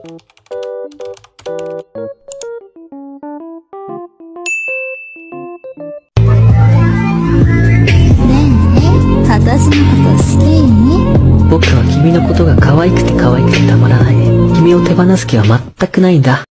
僕は君のことが可愛くて可愛くてたまらない。君を手放す気は全くないんだ。